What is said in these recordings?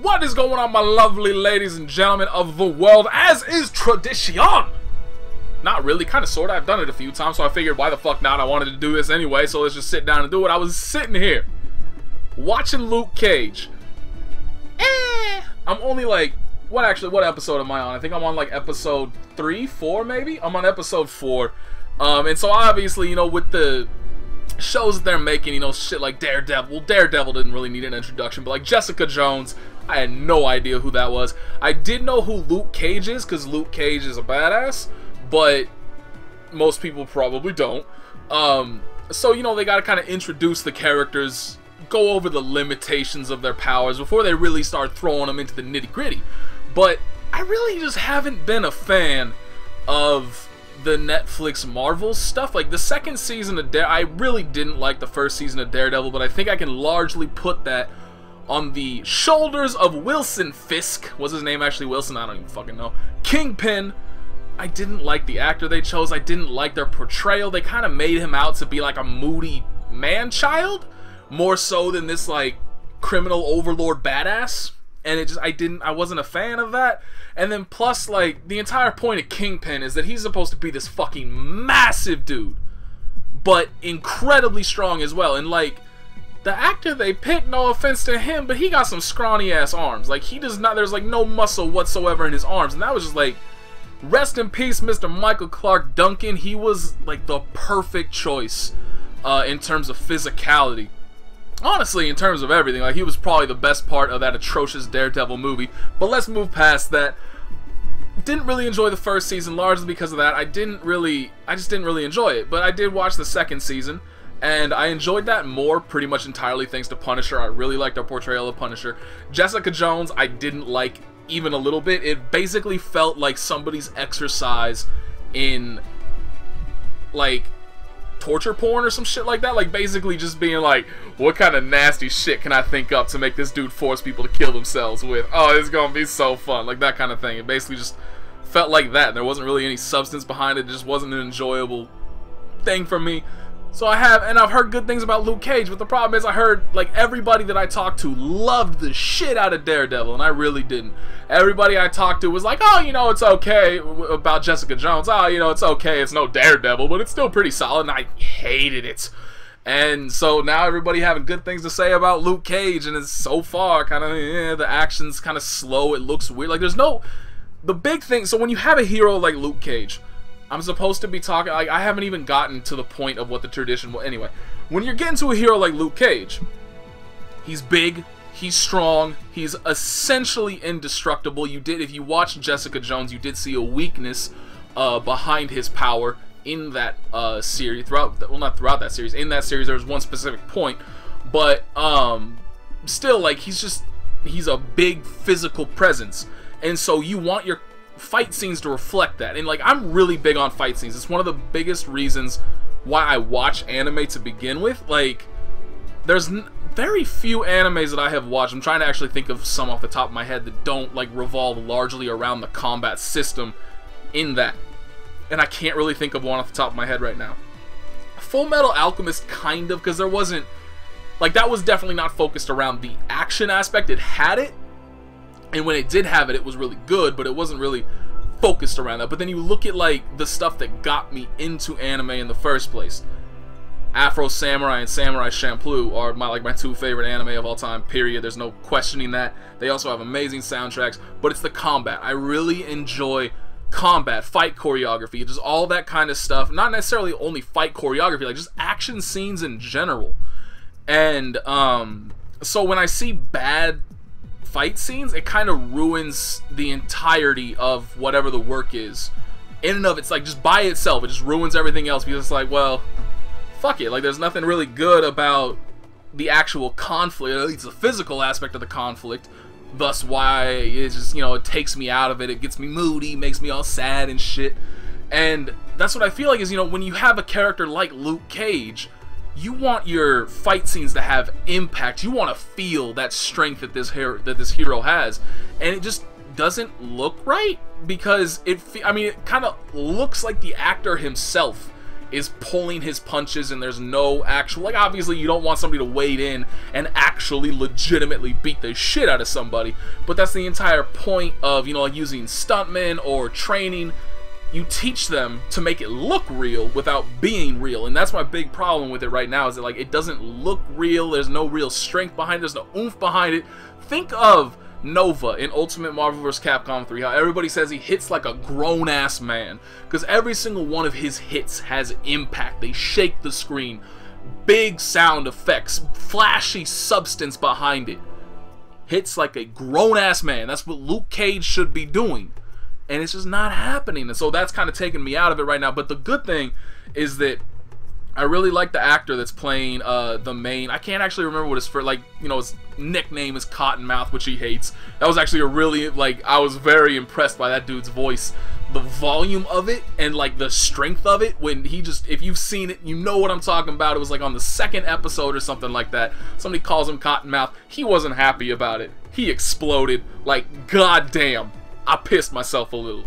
What is going on, my lovely ladies and gentlemen of the world, as is tradition? Not really, kind of, sort of. I've done it a few times, so I figured, why the fuck not? I wanted to do this anyway, so let's just sit down and do it. I was sitting here, watching Luke Cage. Eh, I'm only like, what actually, what episode am I on? I think I'm on like episode 3, 4 maybe? I'm on episode 4. Um, and so obviously, you know, with the shows that they're making, you know, shit like Daredevil. Well, Daredevil didn't really need an introduction, but like Jessica Jones, I had no idea who that was. I did know who Luke Cage is, because Luke Cage is a badass, but most people probably don't. Um, so, you know, they gotta kind of introduce the characters, go over the limitations of their powers before they really start throwing them into the nitty gritty. But I really just haven't been a fan of the Netflix Marvel stuff. Like the second season of Dare, I really didn't like the first season of Daredevil, but I think I can largely put that on the shoulders of Wilson Fisk. Was his name actually Wilson? I don't even fucking know. Kingpin. I didn't like the actor they chose. I didn't like their portrayal. They kind of made him out to be like a moody man-child, more so than this like criminal overlord badass and it just I didn't I wasn't a fan of that. And then plus like the entire point of Kingpin is that he's supposed to be this fucking massive dude, but incredibly strong as well. And like the actor they picked, no offense to him, but he got some scrawny ass arms. Like he does not there's like no muscle whatsoever in his arms, and that was just like rest in peace, Mr. Michael Clarke Duncan. He was like the perfect choice uh, in terms of physicality honestly, in terms of everything, like he was probably the best part of that atrocious Daredevil movie. But let's move past that. Didn't really enjoy the first season largely because of that. I didn't really, I just didn't really enjoy it. But I did watch the second season, and I enjoyed that more pretty much entirely thanks to Punisher. I really liked our portrayal of Punisher. Jessica Jones, I didn't like even a little bit. It basically felt like somebody's exercise in like torture porn or some shit like that. Like basically just being like, what kind of nasty shit can I think up to make this dude force people to kill themselves with? Oh, it's gonna be so fun. Like that kind of thing. It basically just felt like that. There wasn't really any substance behind it. It just wasn't an enjoyable thing for me. So I have, and I've heard good things about Luke Cage, but the problem is I heard, like, everybody that I talked to loved the shit out of Daredevil, and I really didn't. Everybody I talked to was like, oh, you know, it's okay about Jessica Jones. Oh, you know, it's okay. It's no Daredevil, but it's still pretty solid, and I hated it. And so now everybody having good things to say about Luke Cage, and it's so far kind of, eh, the action's kind of slow. It looks weird. Like, there's no, the big thing, so when you have a hero like Luke Cage, I'm supposed to be talking, like, I haven't even gotten to the point of what the tradition was. Anyway, when you're getting to a hero like Luke Cage, he's big, he's strong, he's essentially indestructible. You did, if you watched Jessica Jones, you did see a weakness uh, behind his power in that uh, series, throughout, well, not throughout that series, in that series there was one specific point, but um, still, like, he's just, he's a big physical presence. And so you want your fight scenes to reflect that. And like I'm really big on fight scenes. It's one of the biggest reasons why I watch anime to begin with. Like there's very few animes that I have watched. I'm trying to actually think of some off the top of my head that don't like revolve largely around the combat system in that. And I can't really think of one off the top of my head right now. Full Metal Alchemist kind of because there wasn't like that was definitely not focused around the action aspect. It had it, and when it did have it, it was really good, but it wasn't really focused around that. But then you look at like the stuff that got me into anime in the first place. Afro Samurai and Samurai Champloo are my like my two favorite anime of all time. Period. There's no questioning that. They also have amazing soundtracks, but it's the combat. I really enjoy combat, fight choreography, just all that kind of stuff. Not necessarily only fight choreography, like just action scenes in general. And um, so when I see bad fight scenes, it kind of ruins the entirety of whatever the work is. In and of it's like just by itself, it just ruins everything else because it's like, well, fuck it. Like there's nothing really good about the actual conflict. Least the physical aspect of the conflict. Thus, why it just you know it takes me out of it. It gets me moody, makes me all sad and shit. And that's what I feel like is you know when you have a character like Luke Cage you want your fight scenes to have impact. You want to feel that strength that this hero that this hero has, and it just doesn't look right because it. I mean, it kind of looks like the actor himself is pulling his punches and there's no actual like obviously you don't want somebody to wade in and actually legitimately beat the shit out of somebody but that's the entire point of you know using stuntmen or training you teach them to make it look real without being real and that's my big problem with it right now is that like it doesn't look real there's no real strength behind it there's no oomph behind it think of Nova in Ultimate Marvel vs. Capcom 3, how everybody says he hits like a grown ass man. Because every single one of his hits has impact. They shake the screen. Big sound effects, flashy substance behind it. Hits like a grown ass man. That's what Luke Cage should be doing. And it's just not happening. And so that's kind of taking me out of it right now. But the good thing is that I really like the actor that's playing uh, the main. I can't actually remember what his for like you know his nickname is Cottonmouth, which he hates. That was actually a really like I was very impressed by that dude's voice, the volume of it and like the strength of it. When he just if you've seen it, you know what I'm talking about. It was like on the second episode or something like that. Somebody calls him Cottonmouth. He wasn't happy about it. He exploded like goddamn. I pissed myself a little.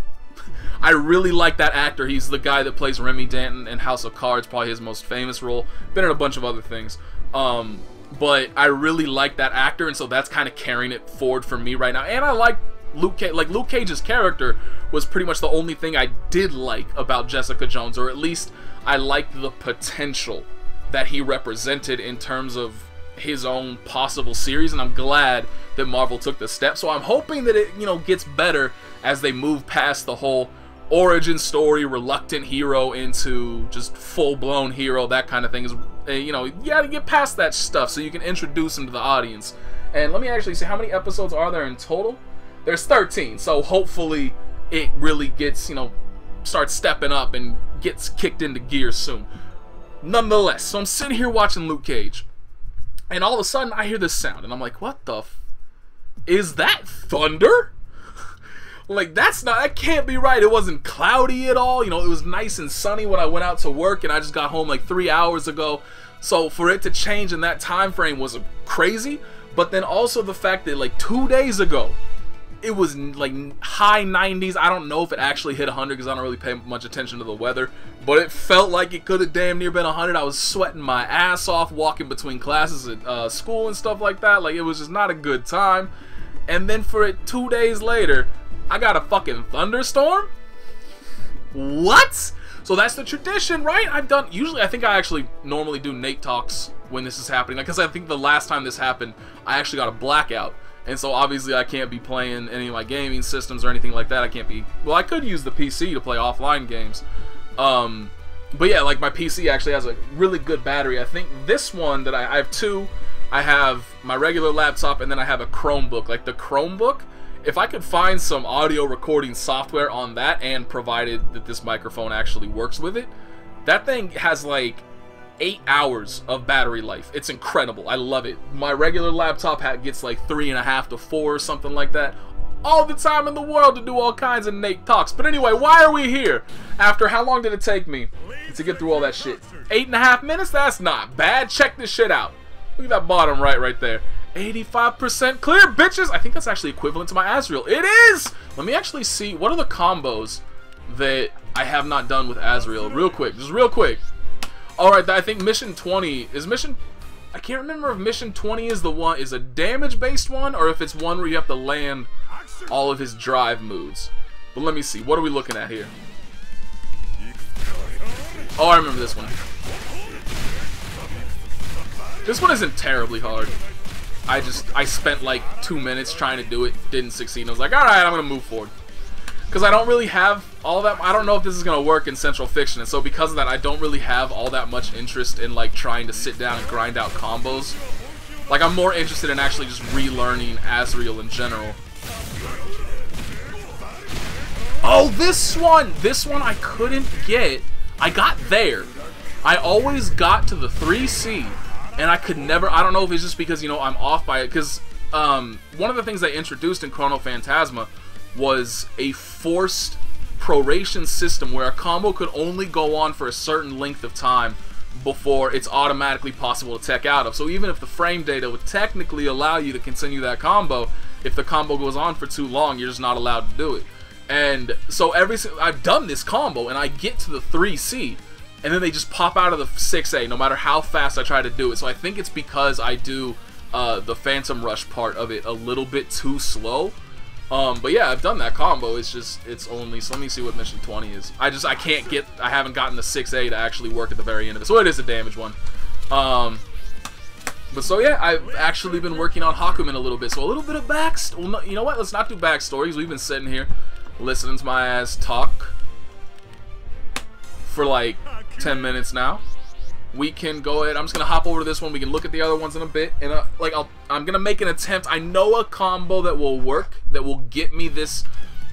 I really like that actor. He's the guy that plays Remy Danton in House of Cards, probably his most famous role. Been in a bunch of other things. Um, but I really like that actor, and so that's kind of carrying it forward for me right now. And I like Luke Cage. Like Luke Cage's character was pretty much the only thing I did like about Jessica Jones, or at least I liked the potential that he represented in terms of his own possible series and I'm glad that Marvel took the step so I'm hoping that it you know gets better as they move past the whole origin story, reluctant hero into just full blown hero, that kind of thing is, eh, you know, you gotta get past that stuff so you can introduce him to the audience. And let me actually see how many episodes are there in total. There's 13, so hopefully it really gets, you know, starts stepping up and gets kicked into gear soon. Nonetheless, so I'm sitting here watching Luke Cage, and all of a sudden I hear this sound, and I'm like, what the is that thunder? Like that's not that can't be right. It wasn't cloudy at all. You know, it was nice and sunny when I went out to work and I just got home like 3 hours ago. So for it to change in that time frame was crazy, but then also the fact that like 2 days ago it was like high 90s. I don't know if it actually hit 100 because I don't really pay much attention to the weather, but it felt like it could have damn near been 100. I was sweating my ass off walking between classes at uh, school and stuff like that. Like it was just not a good time. And then for it two days later I got a fucking thunderstorm? What? So that's the tradition, right? I've done, usually I think I actually normally do Nate Talks when this is happening. Because I think the last time this happened, I actually got a blackout. And so obviously I can't be playing any of my gaming systems or anything like that. I can't be, well I could use the PC to play offline games. Um, but yeah, like my PC actually has a really good battery. I think this one that I, I have two, I have my regular laptop and then I have a Chromebook. Like the Chromebook, if I could find some audio recording software on that and provided that this microphone actually works with it, that thing has like eight hours of battery life. It's incredible. I love it. My regular laptop hat gets like three and a half to four or something like that. All the time in the world to do all kinds of Nate talks. But anyway, why are we here? After how long did it take me to get through all that shit? Eight and a half minutes? That's not bad. Check this shit out. Look at that bottom right right there. 85% clear, bitches! I think that's actually equivalent to my Azrael. It is! Let me actually see, what are the combos that I have not done with Azrael? Real quick, just real quick. Alright, I think Mission 20, is Mission... I can't remember if Mission 20 is the one, is a damage-based one, or if it's one where you have to land all of his drive moves. But let me see, what are we looking at here? Oh, I remember this one. This one isn't terribly hard. I just, I spent like two minutes trying to do it, didn't succeed. I was like, alright, I'm to move forward. Because I don't really have all that, I don't know if this is to work in Central Fiction. And so because of that, I don't really have all that much interest in like trying to sit down and grind out combos. Like, I'm more interested in actually just relearning Azrael in general. Oh, this one! This one I couldn't get. I got there. I always got to the 3C and I could never. I don't know if it's just because you know I'm off by it because um, one of the things they introduced in Chrono Phantasma was a forced proration system where a combo could only go on for a certain length of time before it's automatically possible to tech out of. So even if the frame data would technically allow you to continue that combo, if the combo goes on for too long, you're just not allowed to do it. And so every I've done this combo and I get to the 3C and then they just pop out of the 6A no matter how fast I try to do it. So I think it's because I do uh, the Phantom Rush part of it a little bit too slow. Um, but yeah, I've done that combo. It's just, it's only, so let me see what mission 20 is. I just, I can't get, I haven't gotten the 6A to actually work at the very end of it. So it is a damage one. Um, but so yeah, I've actually been working on Hakumen a little bit. So a little bit of backstory. Well, no, you know what? Let's not do backstories. We've been sitting here listening to my ass talk for like 10 minutes now. We can go ahead. I'm just gonna hop over to this one. We can look at the other ones in a bit, and uh, like I'll, I'm gonna make an attempt. I know a combo that will work, that will get me this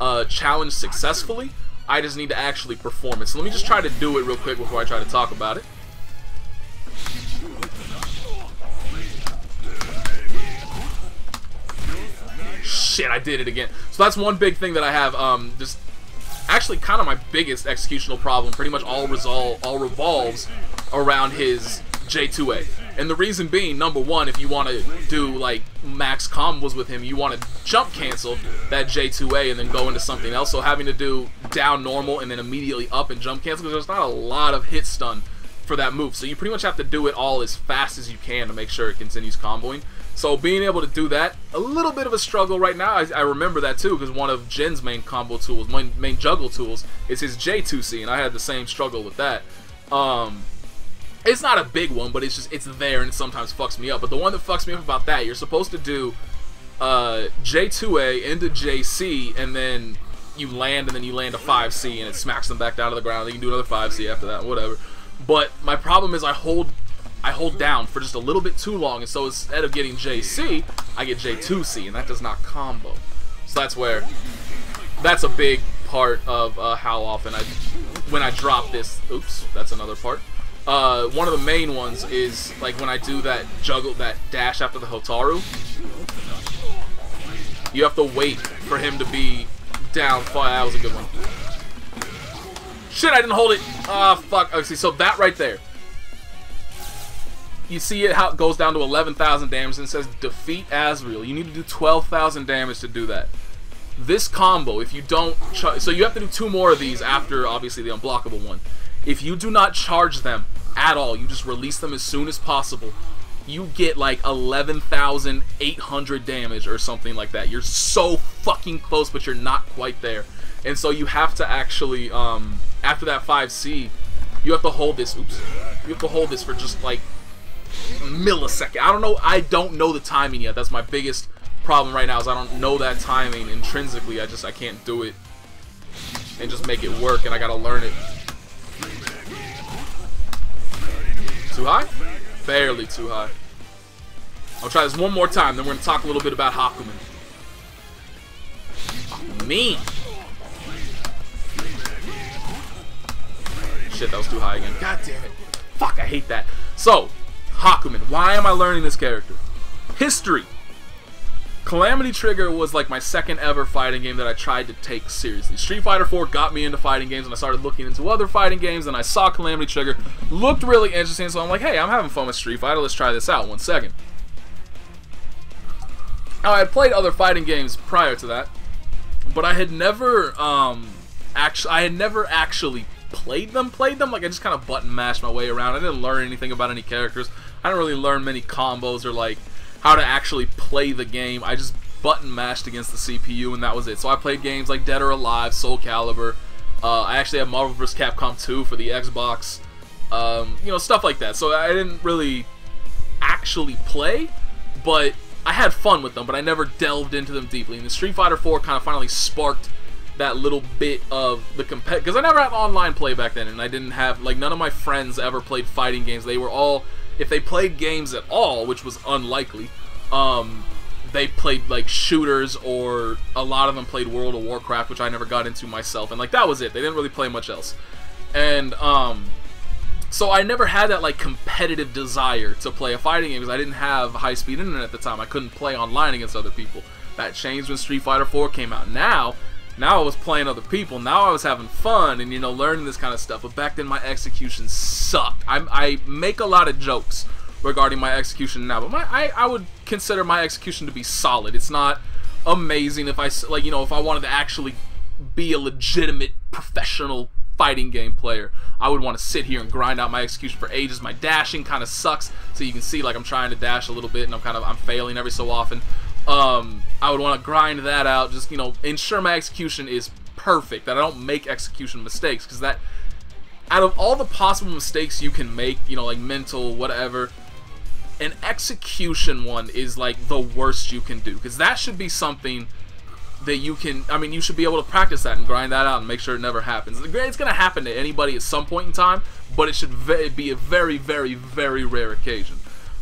uh, challenge successfully. I just need to actually perform it. So let me just try to do it real quick before I try to talk about it. Shit, I did it again. So that's one big thing that I have. Um, just actually kind of my biggest executional problem. Pretty much all resolve all revolves around his J2A. And the reason being, number one, if you want to do like max combos with him, you want to jump cancel that J2A and then go into something else. So having to do down normal and then immediately up and jump cancel because there's not a lot of hit stun for that move. So you pretty much have to do it all as fast as you can to make sure it continues comboing. So being able to do that, a little bit of a struggle right now. I, I remember that too because one of Jin's main combo tools, main, main juggle tools, is his J2C, and I had the same struggle with that. Um, it's not a big one, but it's just it's there and it sometimes fucks me up. But the one that fucks me up about that, you're supposed to do uh, J2A into JC, and then you land, and then you land a 5C, and it smacks them back down to the ground. Then you can do another 5C after that, whatever. But my problem is I hold I hold down for just a little bit too long, and so instead of getting JC, I get J2C, and that does not combo. So that's where, that's a big part of uh, how often I, when I drop this, oops, that's another part. Uh, one of the main ones is, like, when I do that juggle, that dash after the Hotaru, you have to wait for him to be down. Fire, That was a good one. Shit, I didn't hold it. Ah, fuck. Okay, so that right there you see it how it goes down to 11,000 damage and says defeat Azrael. You need to do 12,000 damage to do that. This combo, if you don't, so you have to do two more of these after obviously the unblockable one. If you do not charge them at all, you just release them as soon as possible. You get like 11,800 damage or something like that. You're so fucking close, but you're not quite there. And so you have to actually, um, after that 5C, you have to hold this. Oops. You have to hold this for just like millisecond. I don't know. I don't know the timing yet. That's my biggest problem right now. Is I don't know that timing intrinsically. I just I can't do it and just make it work, and I gotta learn it. Too high? Barely too high. I'll try this one more time, then we're gonna talk a little bit about Hakumen. Me. Shit, that was too high again. God damn it. Fuck, I hate that. So, Hakumen. Why am I learning this character? History. Calamity Trigger was like my second ever fighting game that I tried to take seriously. Street Fighter 4 got me into fighting games and I started looking into other fighting games and I saw Calamity Trigger. Looked really interesting so I'm like, hey, I'm having fun with Street Fighter. Let's try this out. One second. Now, I had played other fighting games prior to that, but I had never, um, actually, I had never actually played them, played them. Like I just kind of button mashed my way around. I didn't learn anything about any characters. I didn't really learn many combos or like how to actually play the game. I just button mashed against the CPU and that was it. So I played games like Dead or Alive, Soul Calibur. Uh, I actually have Marvel vs. Capcom 2 for the Xbox. Um, you know, stuff like that. So I didn't really actually play, but I had fun with them, but I never delved into them deeply. And the Street Fighter 4 kind of finally sparked that little bit of the compet because I never had online play back then, and I didn't have like none of my friends ever played fighting games. They were all if they played games at all, which was unlikely, um, they played like shooters or a lot of them played World of Warcraft, which I never got into myself, and like that was it. They didn't really play much else, and um, so I never had that like competitive desire to play a fighting game because I didn't have high speed internet at the time. I couldn't play online against other people. That changed when Street Fighter 4 came out. Now now I was playing other people. Now I was having fun and, you know, learning this kind of stuff. But back then my execution sucked. I, I make a lot of jokes regarding my execution now. But my, I, I would consider my execution to be solid. It's not amazing if I, like, you know, if I wanted to actually be a legitimate professional fighting game player, I would want to sit here and grind out my execution for ages. My dashing kind of sucks, so you can see like I'm trying to dash a little bit and I'm kind of I'm failing every so often. Um, I would want to grind that out, just you know, ensure my execution is perfect, that I don't make execution mistakes, because that out of all the possible mistakes you can make, you know, like mental, whatever, an execution one is like the worst you can do because that should be something that you can I mean you should be able to practice that and grind that out and make sure it never happens. It's going to happen to anybody at some point in time, but it should be a very very very rare occasion.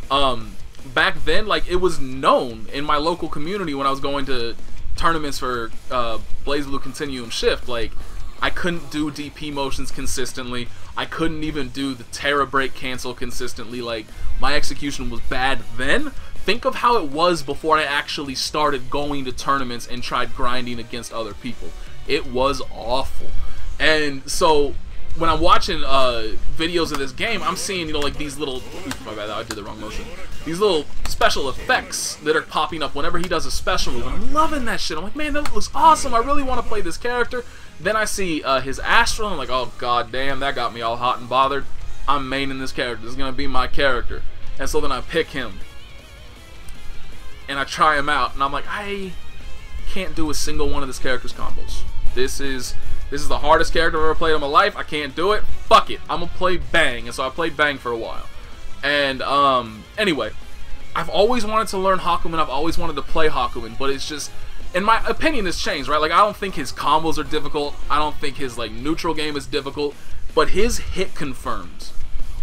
Um back then like it was known in my local community when I was going to tournaments for uh BlazBlue Continuum Shift like I couldn't do DP motions consistently. I couldn't even do the Terra break cancel consistently. Like, my execution was bad then. Think of how it was before I actually started going to tournaments and tried grinding against other people. It was awful. And so, when I'm watching uh, videos of this game, I'm seeing, you know, like these little... Oops, my bad, I did the wrong motion. These little special effects that are popping up whenever he does a special move. I'm loving that shit. I'm like, man, that looks awesome. I really want to play this character. Then I see uh, his Astral, I'm like, oh god damn, that got me all hot and bothered. I'm maining this character. This is going to be my character. And so then I pick him. And I try him out, and I'm like, I can't do a single one of this character's combos. This is this is the hardest character I've ever played in my life. I can't do it. Fuck it. I'm gonna play Bang. And so I played Bang for a while. And um anyway, I've always wanted to learn Hakumen. I've always wanted to play Hakumen, but it's just in my opinion, has changed, right? Like, I don't think his combos are difficult. I don't think his, like, neutral game is difficult. But his hit confirms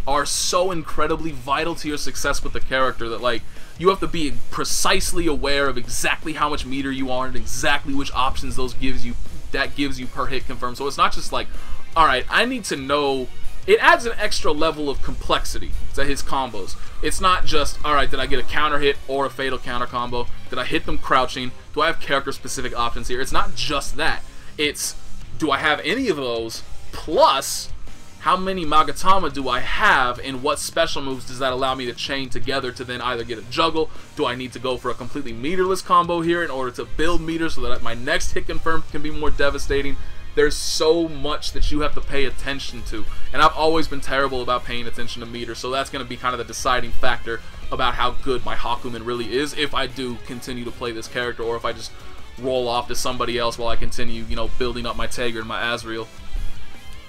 are so incredibly vital to your success with the character that, like, you have to be precisely aware of exactly how much meter you are and exactly which options those gives you that gives you per hit confirm. So it's not just like, all right, I need to know it adds an extra level of complexity to his combos. It's not just, alright, did I get a counter hit or a fatal counter combo? Did I hit them crouching? Do I have character specific options here? It's not just that. It's, do I have any of those? Plus, how many Magatama do I have and what special moves does that allow me to chain together to then either get a juggle? Do I need to go for a completely meterless combo here in order to build meters so that my next hit confirm can be more devastating? There's so much that you have to pay attention to. And I've always been terrible about paying attention to meters, so that's going to be kind of the deciding factor about how good my Hakumen really is if I do continue to play this character or if I just roll off to somebody else while I continue, you know, building up my Tager and my Azrael.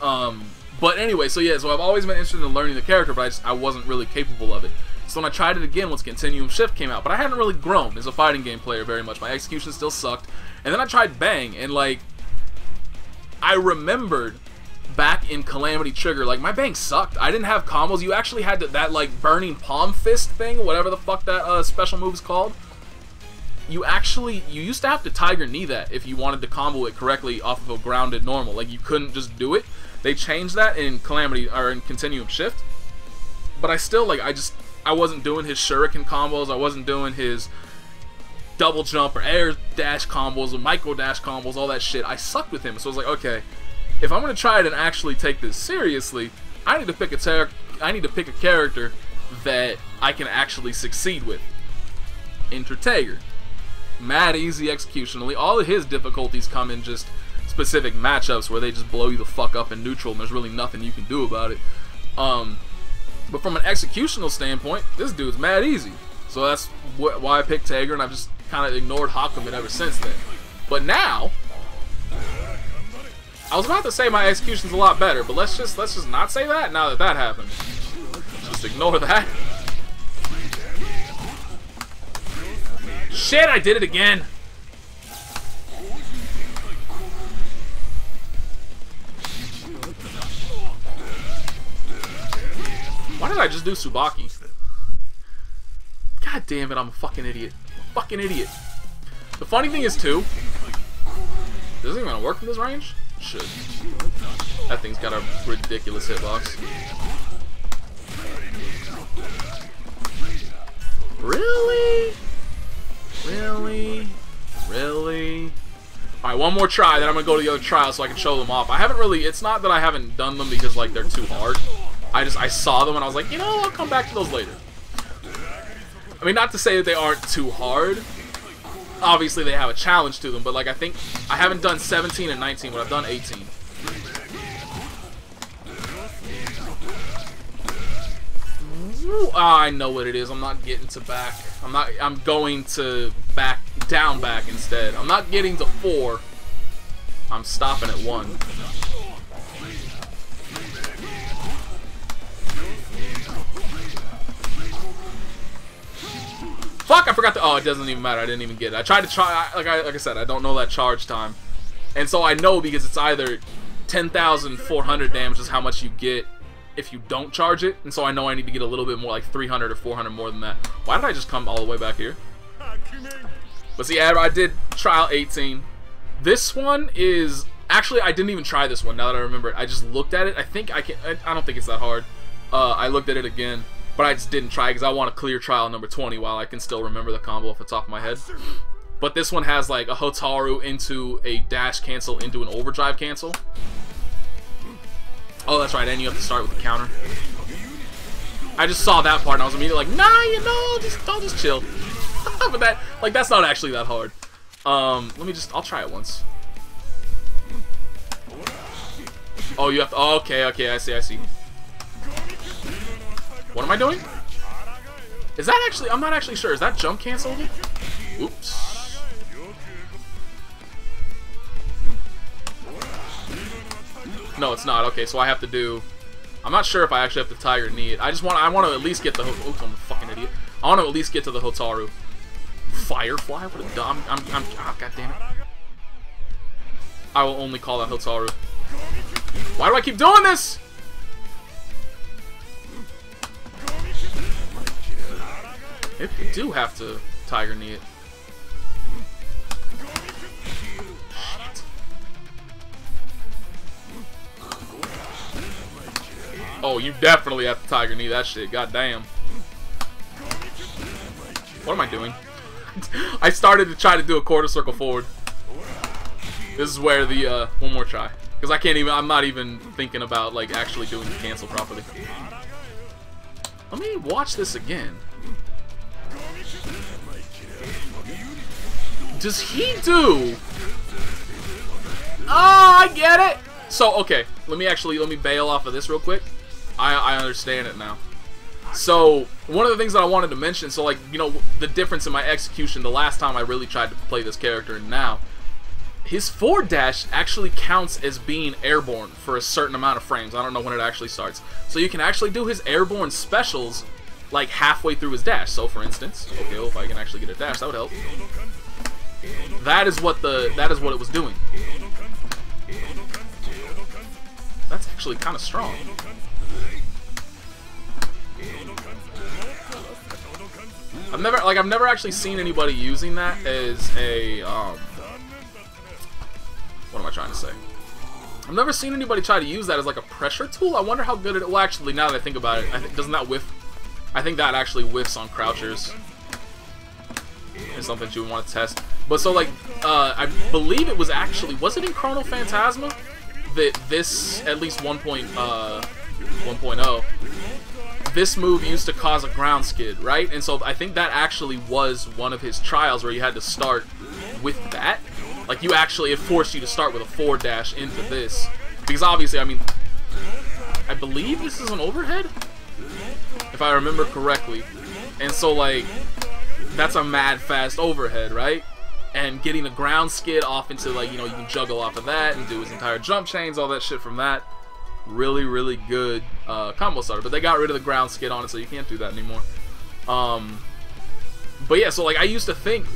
Um, but anyway, so yeah, so I've always been interested in learning the character, but I, just, I wasn't really capable of it. So when I tried it again once Continuum Shift came out, but I hadn't really grown as a fighting game player very much. My execution still sucked. And then I tried Bang, and like, I remembered back in Calamity Trigger, like my Bang sucked. I didn't have combos. You actually had to, that like burning palm fist thing, whatever the fuck that uh, special move is called. You actually, you used to have to Tiger Knee that if you wanted to combo it correctly off of a grounded normal. Like you couldn't just do it. They changed that in Calamity or in Continuum Shift. But I still like, I just, I wasn't doing his Shuriken combos. I wasn't doing his double jump or air dash combos or micro dash combos, all that shit. I sucked with him, so I was like, okay, if I'm gonna try it and actually take this seriously, I need to pick a ter I need to pick a character that I can actually succeed with. Enter Tager. Mad easy executionally. All of his difficulties come in just specific matchups where they just blow you the fuck up in neutral and there's really nothing you can do about it. Um, but from an executional standpoint, this dude's mad easy. So that's wh why I picked Tager and I've just kind of ignored Hakumen ever since then. But now, I was about to say my execution's a lot better, but let's just let's just not say that now that that happened. Just ignore that. Shit, I did it again. Why did I just do Tsubaki? God damn it, I'm a fucking idiot fucking idiot. The funny thing is, too, does it even work from this range? Should. That thing's got a ridiculous hitbox. Really? Really? Really? Alright, one more try, then I'm gonna go to the other trial so I can show them off. I haven't really, it's not that I haven't done them because, like, they're too hard. I just, I saw them and I was like, you know, I'll come back to those later. I mean, not to say that they aren't too hard. Obviously, they have a challenge to them, but like I think I haven't done 17 and 19, but I've done 18. Ooh, ah, I know what it is. I'm not getting to back. I'm not. I'm going to back down back instead. I'm not getting to four. I'm stopping at one. Fuck! I forgot to. Oh, it doesn't even matter. I didn't even get it. I tried to try. Like I like I said, I don't know that charge time, and so I know because it's either 10,400 damage is how much you get if you don't charge it, and so I know I need to get a little bit more, like 300 or 400 more than that. Why did I just come all the way back here? But see, I did trial 18. This one is actually I didn't even try this one. Now that I remember it, I just looked at it. I think I can. I don't think it's that hard. Uh, I looked at it again, but I just didn't try because I want to clear trial number 20 while I can still remember the combo off the top of my head. But this one has like a Hotaru into a dash cancel into an overdrive cancel. Oh, that's right, and you have to start with the counter. I just saw that part and I was immediately like, nah, you know, just I'll just chill. but that, like, that's not actually that hard. Um, let me just, I'll try it once. Oh, you have to, oh, okay, okay, I see, I see. What am I doing? Is that actually, I'm not actually sure, is that jump canceled? Oops. No, it's not. Okay, so I have to do... I'm not sure if I actually have to Tiger Knee it. I just want I want to at least get the... Oops, I'm a fucking idiot. I want to at least get to the Hotaru. Firefly? What a dumb... I'm... I'm... Ah, oh, God damn it. I will only call that Hotaru. Why do I keep doing this? You do have to Tiger Knee it. Oh, you definitely have to Tiger Knee that shit. God damn. What am I doing? I started to try to do a quarter circle forward. This is where the, uh, one more try. Because I can't even, I'm not even thinking about, like, actually doing the cancel properly. Let me watch this again. Does he do... Oh, I get it! So, okay, let me actually, let me bail off of this real quick. I, I understand it now. So, one of the things that I wanted to mention, so like, you know, the difference in my execution the last time I really tried to play this character and now, his forward dash actually counts as being airborne for a certain amount of frames. I don't know when it actually starts. So you can actually do his airborne specials like halfway through his dash. So for instance, okay, well, if I can actually get a dash, that would help. That is what the that is what it was doing. That's actually kind of strong. I've never like I've never actually seen anybody using that as a um what am I trying to say? I've never seen anybody try to use that as like a pressure tool. I wonder how good it well actually now that I think about it, I think doesn't that whiff I think that actually whiffs on crouchers. It's something you would want to test. But so like uh I believe it was actually was it in Chrono Phantasma that this at least 1.0 uh 1.0 this move used to cause a ground skid, right? And so I think that actually was one of his trials where you had to start with that. Like, you actually, it forced you to start with a forward dash into this. Because obviously, I mean, I believe this is an overhead? If I remember correctly. And so, like, that's a mad fast overhead, right? And getting the ground skid off into, like, you know, you can juggle off of that and do his entire jump chains, all that shit from that really, really good uh, combo starter. But they got rid of the ground skid on it, so you can't do that anymore. Um, but yeah, so like I used to think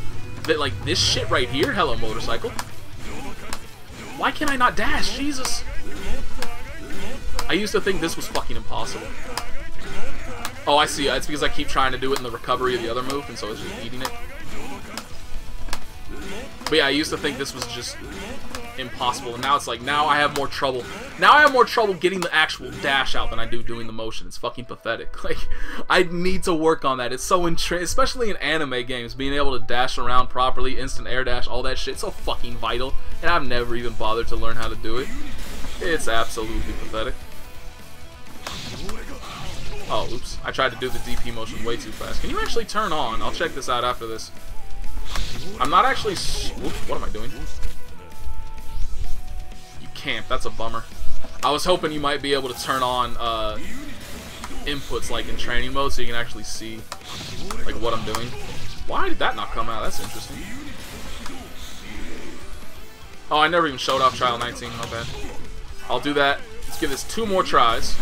that like this shit right here, hello motorcycle. Why can I not dash? Jesus. I used to think this was fucking impossible. Oh, I see. It's because I keep trying to do it in the recovery of the other move, and so it's just eating it. But yeah, I used to think this was just impossible. And now it's like, now I have more trouble. Now I have more trouble getting the actual dash out than I do doing the motion. It's fucking pathetic. Like, I need to work on that. It's so intriguing, especially in anime games, being able to dash around properly, instant air dash, all that shit. so fucking vital. And I've never even bothered to learn how to do it. It's absolutely pathetic. Oh, oops. I tried to do the DP motion way too fast. Can you actually turn on? I'll check this out after this. I'm not actually... What am I doing? You can't. That's a bummer. I was hoping you might be able to turn on uh, inputs like in training mode so you can actually see like what I'm doing. Why did that not come out? That's interesting. Oh, I never even showed off Trial 19. My bad. I'll do that. Let's give this two more tries.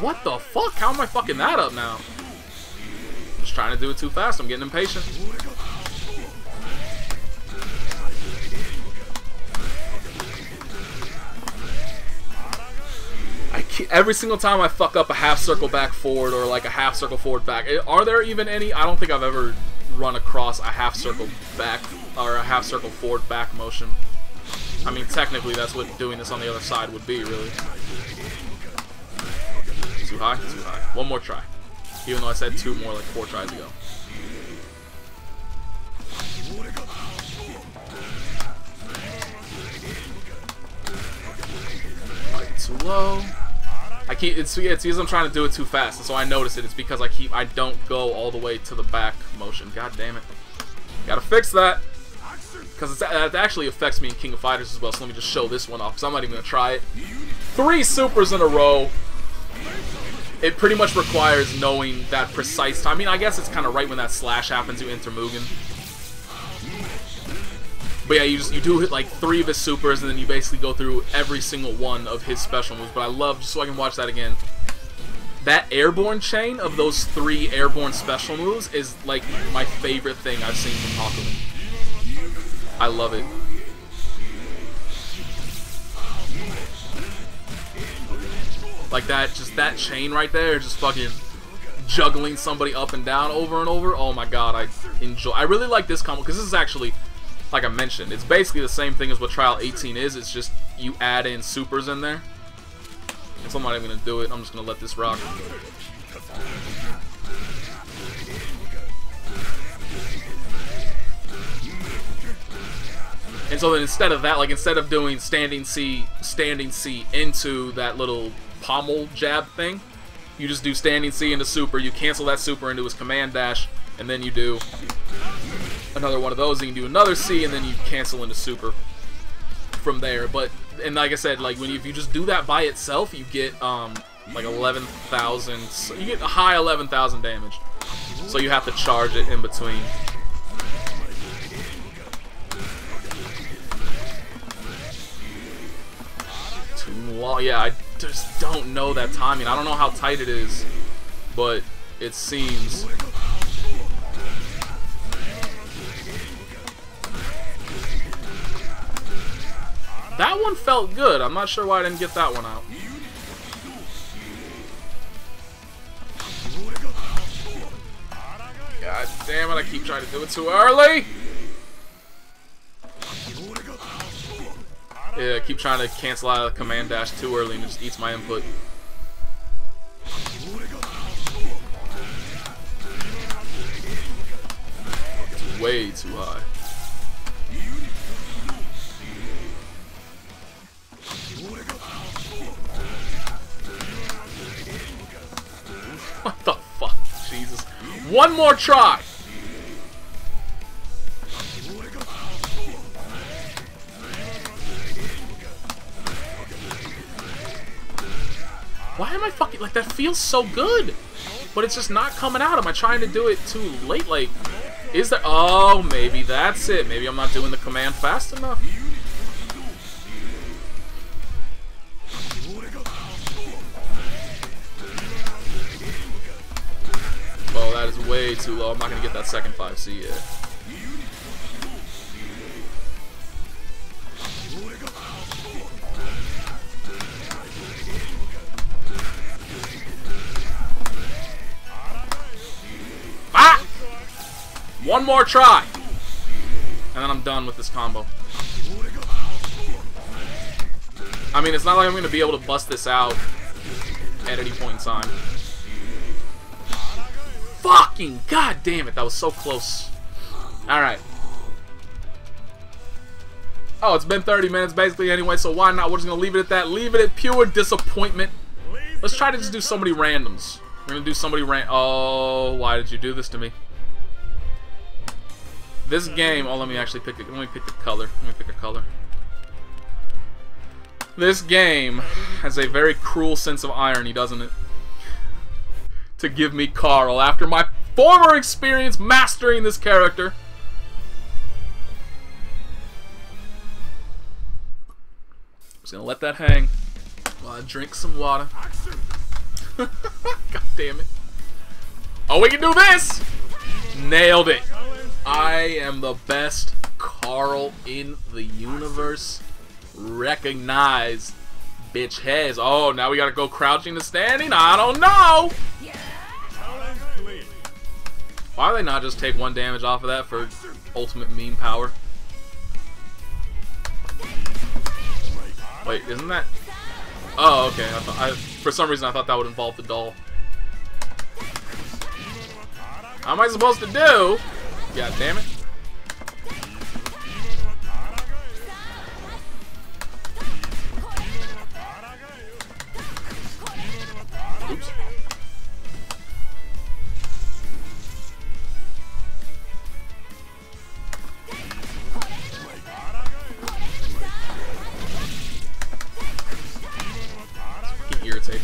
What the fuck? How am I fucking that up now? Trying to do it too fast. I'm getting impatient. every single time I fuck up a half circle back forward or like a half circle forward back, eh, are there even any? I don't think I've ever run across a half circle back or a half circle forward back motion. I mean, technically, that's what doing this on the other side would be, really. Too high? Too high. One more try. Even though I said two more like four tries ago. too low. I keep it's it's because I'm trying to do it too fast, and so I notice it. It's because I keep I don't go all the way to the back motion. God damn it! Gotta fix that because uh, it actually affects me in King of Fighters as well. So let me just show this one off because I'm not even gonna try it. Three supers in a row. It pretty much requires knowing that precise time. I mean, I guess it's kind of right when that slash happens. You enter Mugen. But yeah, you just you do hit like three of his supers, and then you basically go through every single one of his special moves. But I love just so I can watch that again. That airborne chain of those three airborne special moves is like my favorite thing I've seen from Hakumen. I love it. Like that, just that chain right there, just fucking juggling somebody up and down over and over. Oh my god, I enjoy. I really like this combo because this is actually like I mentioned, it's basically the same thing as what Trial 18 is. It's just you add in supers in there. So I'm not even to do it. I'm just to let this rock. And so then instead of that, like instead of doing standing C, standing C into that little pommel jab thing, you just do standing C into super, you cancel that super into his command dash, and then you do another one of those, you do another C, and then you cancel into super from there. But and like I said, like when you, if you just do that by itself, you get um like 11,000. You get a high 11,000 damage. So you have to charge it in between. Too long. Yeah, I just don't know that timing. I don't know how tight it is, but it seems That one felt good. I'm not sure why I didn't get that one out. God damn it, I keep trying to do it too early! Yeah, I keep trying to cancel out of command dash too early and it just eats my input. Way too high. What the fuck? Jesus. One more try! I fucking... Like, that feels so good! But it's just not coming out. Am I trying to do it too late? Like, is there... Oh, maybe that's it. Maybe I'm not doing the command fast enough. Oh, that is way too low. I'm not to get that second 5C yet. One more try! And then I'm done with this combo. I mean, it's not like I'm going to be able to bust this out at any point in time. Fucking god damn it, that was so close. Alright. Oh, it's been 30 minutes basically anyway, so why not? We're just gonna leave it at that. Leave it at pure disappointment. Let's try to just do somebody randoms. We're gonna do somebody ran- Oh, why did you do this to me? This game, oh, let me actually pick it. Let me pick the color. Let me pick a color. This game has a very cruel sense of irony, doesn't it? To give me Carl after my former experience mastering this character. Just gonna let that hang while I drink some water. God damn it. Oh, we can do this! Nailed it. I am the best Carl in the universe. Recognized. Bitch has. Oh, now we gotta go crouching to standing? I don't know! Why do they not just take one damage off of that for ultimate meme power? Wait, isn't that... Oh, okay. I thought, I, for some reason I thought that would involve the doll. How am I supposed to do? God damn it. Oops. Irritating.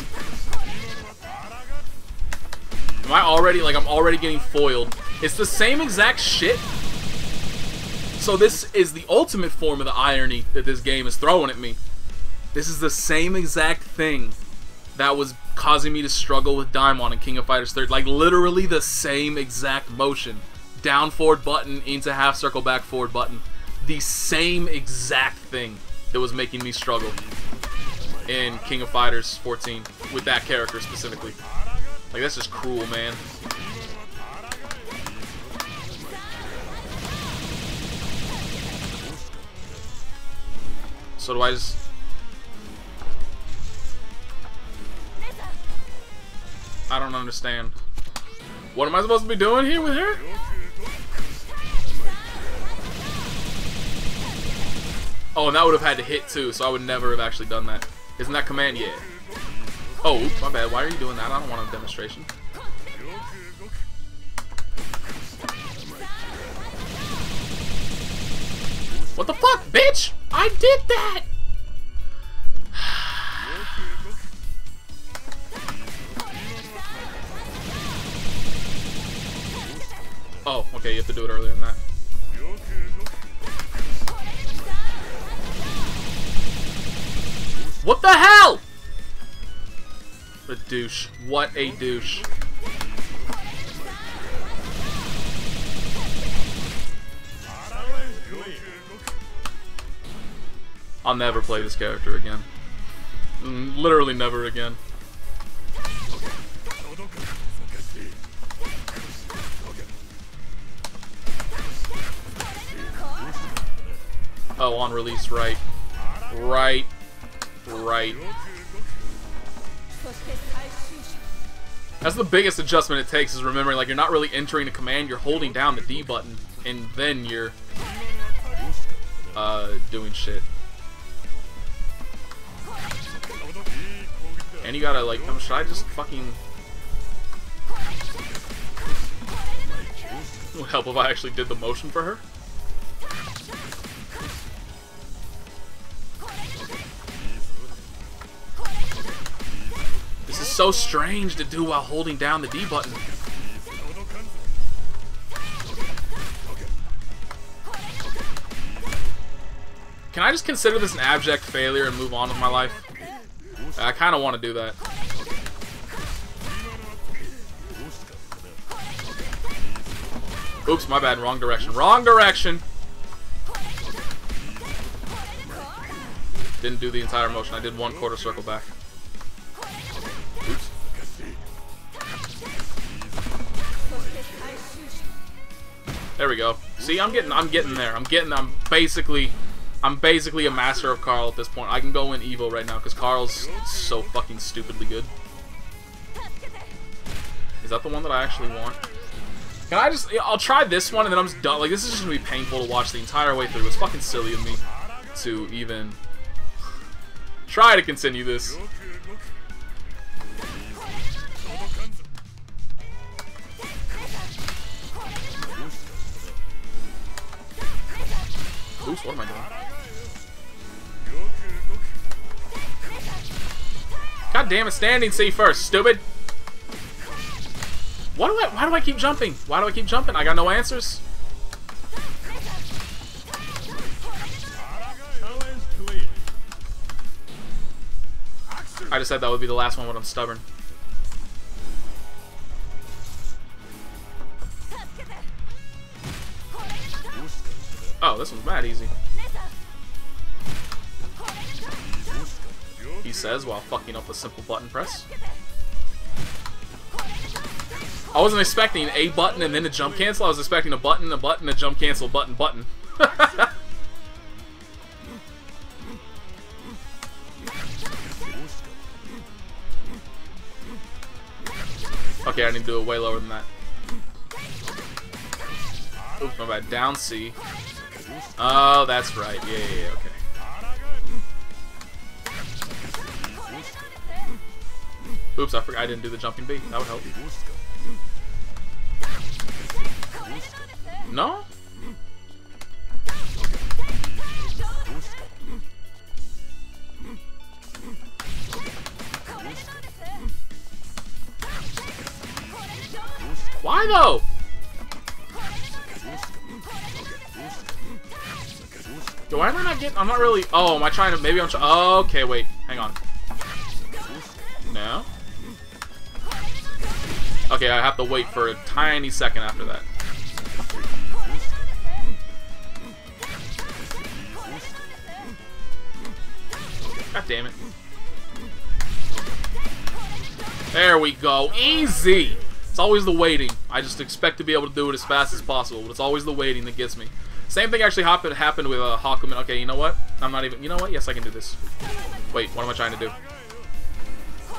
Am I already, like, I'm already getting foiled. It's the same exact shit. So this is the ultimate form of the irony that this game is throwing at me. This is the same exact thing that was causing me to struggle with Daimon and King of Fighters 3. Like, literally the same exact motion. Down forward button into half circle back forward button. The same exact thing that was making me struggle in King of Fighters 14 with that character specifically. Like, that's just cruel, man. So do I just... I don't understand. What am I supposed to be doing here with her? Oh, and that would have had to hit too, so I would never have actually done that. Isn't that command? Yeah. Oh, my bad. Why are you doing that? I don't want a demonstration. What the fuck, bitch? I did that! Oh, okay, you have to do it earlier than that. What the hell? A douche. What a douche. I'll never play this character again. Literally never again. Oh, on release, right. Right. Right. That's the biggest adjustment it takes is remembering like you're not really entering a command, you're holding down the D button and then you're uh doing shit. And you gotta like oh, should I just fucking would help if I actually did the motion for her. This is so strange to do while holding down the D button. Can I just consider this an abject failure and move on with my life? I kind of want to do that. Oops, my bad. Wrong direction. Wrong direction! Didn't do the entire motion. I did one quarter circle back. There we go. See, I'm getting, I'm getting there. I'm getting, I'm basically, I'm basically a master of Carl at this point. I can go in Evo right now because Carl's so fucking stupidly good. Is that the one that I actually want? Can I just, I'll try this one and then I'm just done. Like, this is just gonna be painful to watch the entire way through. It's fucking silly of me to even try to continue this. Damn it, standing C first, stupid. What do I, why do I keep jumping? Why do I keep jumping? I got no answers. I just said that would be the last one when I'm stubborn. While fucking up a simple button press. I wasn't expecting a button and then a jump cancel. I was expecting a button, a button, a jump cancel, button, button. okay, I need to do it way lower than that. Oops, my bad. Down C. Oh, that's right. Yeah, yeah, yeah, okay. Oops, I forgot I didn't do the jumping B. That would help. No? Why though? Do I ever not get? I'm not really. Oh, am I trying to? Maybe I'm. okay, wait. Hang on. No. Okay, I have to wait for a tiny second after that. God damn it. There we go. Easy! It's always the waiting. I just expect to be able to do it as fast as possible, but it's always the waiting that gets me. Same thing actually happened happened with uh, Hakumen. Okay, you know what? I'm not even... You know what? Yes, I can do this. Wait, what am I trying to do?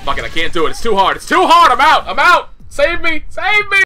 Fuck it, I can't do it. It's too hard. It's too hard! I'm out! I'm out! Save me! Save me!